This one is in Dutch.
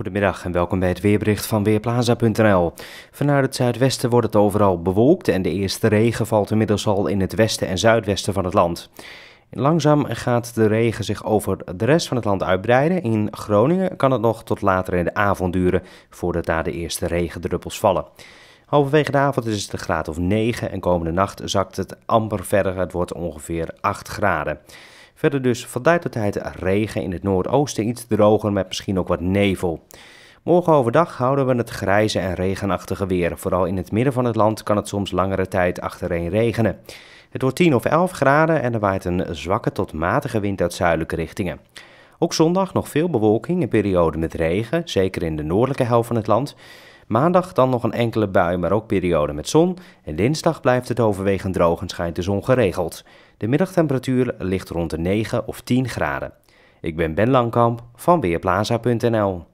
Goedemiddag en welkom bij het weerbericht van Weerplaza.nl. Vanuit het zuidwesten wordt het overal bewolkt en de eerste regen valt inmiddels al in het westen en zuidwesten van het land. Langzaam gaat de regen zich over de rest van het land uitbreiden. In Groningen kan het nog tot later in de avond duren voordat daar de eerste regendruppels vallen. Halverwege de avond is het een graad of 9 en komende nacht zakt het amper verder. Het wordt ongeveer 8 graden. Verder dus van tijd tot tijd regen in het noordoosten iets droger met misschien ook wat nevel. Morgen overdag houden we het grijze en regenachtige weer. Vooral in het midden van het land kan het soms langere tijd achtereen regenen. Het wordt 10 of 11 graden en er waait een zwakke tot matige wind uit zuidelijke richtingen. Ook zondag nog veel bewolking, een periode met regen, zeker in de noordelijke helft van het land. Maandag dan nog een enkele bui, maar ook periode met zon. En dinsdag blijft het overwegend droog en schijnt de zon geregeld. De middagtemperatuur ligt rond de 9 of 10 graden. Ik ben Ben Langkamp van Weerplaza.nl.